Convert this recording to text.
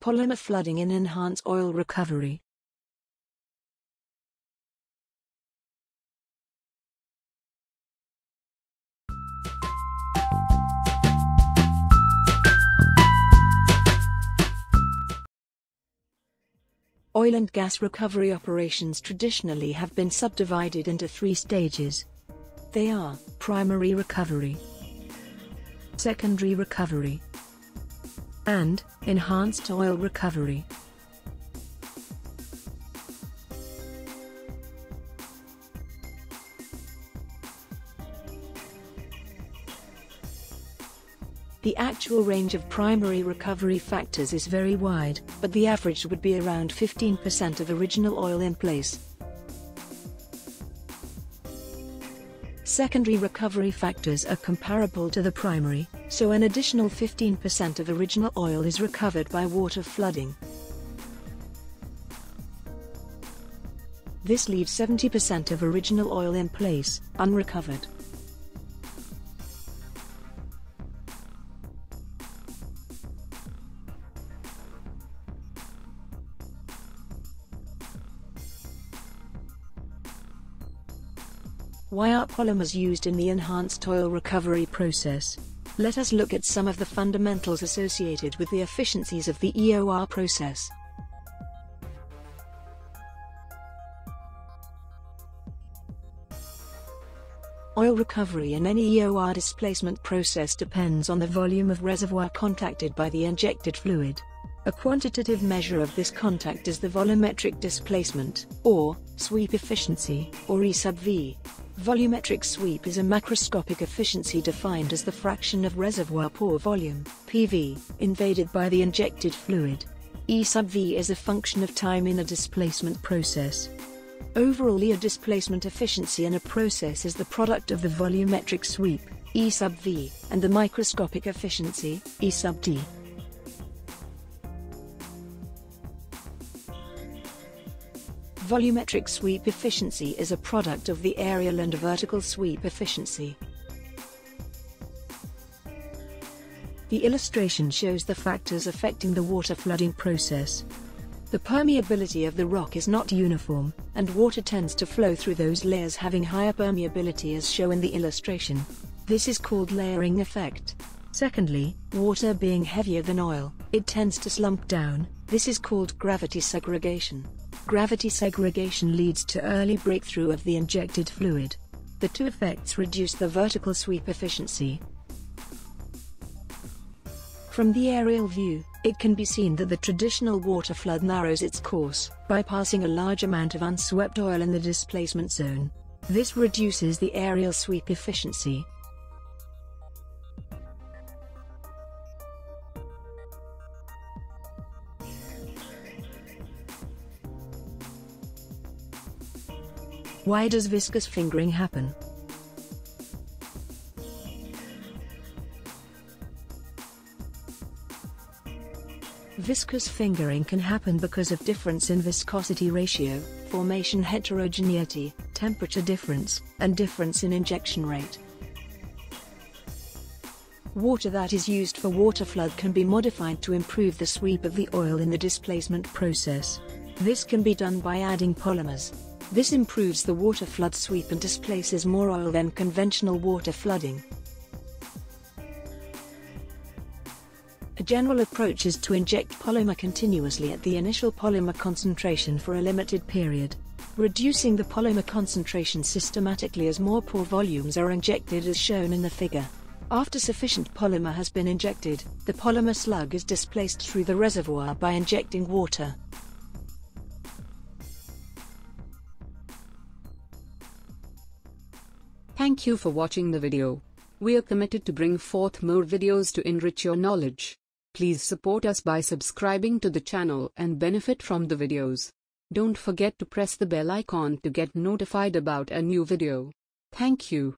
Polymer flooding in enhanced oil recovery. Oil and gas recovery operations traditionally have been subdivided into three stages. They are primary recovery, secondary recovery, and enhanced oil recovery. The actual range of primary recovery factors is very wide, but the average would be around 15% of original oil in place. Secondary recovery factors are comparable to the primary, so an additional 15% of original oil is recovered by water flooding. This leaves 70% of original oil in place, unrecovered. Why are polymers used in the enhanced oil recovery process? Let us look at some of the fundamentals associated with the efficiencies of the EOR process. Oil recovery in any EOR displacement process depends on the volume of reservoir contacted by the injected fluid. A quantitative measure of this contact is the volumetric displacement, or sweep efficiency, or E sub V. Volumetric sweep is a macroscopic efficiency defined as the fraction of reservoir pore volume (PV) invaded by the injected fluid. E sub V is a function of time in a displacement process. Overall EOR displacement efficiency in a process is the product of the volumetric sweep, E sub V, and the microscopic efficiency, E sub T. Volumetric sweep efficiency is a product of the areal and vertical sweep efficiency. The illustration shows the factors affecting the water flooding process. The permeability of the rock is not uniform, and water tends to flow through those layers having higher permeability as shown in the illustration. This is called layering effect. Secondly, water being heavier than oil, it tends to slump down, this is called gravity segregation. Gravity segregation leads to early breakthrough of the injected fluid. The two effects reduce the vertical sweep efficiency. From the aerial view, it can be seen that the traditional water flood narrows its course, bypassing a large amount of unswept oil in the displacement zone. This reduces the areal sweep efficiency, Why does viscous fingering happen? Viscous fingering can happen because of difference in viscosity ratio, formation heterogeneity, temperature difference, and difference in injection rate. Water that is used for water flood can be modified to improve the sweep of the oil in the displacement process. This can be done by adding polymers, this improves the water flood sweep and displaces more oil than conventional water flooding. A general approach is to inject polymer continuously at the initial polymer concentration for a limited period, reducing the polymer concentration systematically as more pore volumes are injected as shown in the figure. After sufficient polymer has been injected, the polymer slug is displaced through the reservoir by injecting water. Thank you for watching the video. We are committed to bring forth more videos to enrich your knowledge. Please support us by subscribing to the channel and benefit from the videos. Don't forget to press the bell icon to get notified about a new video. Thank you.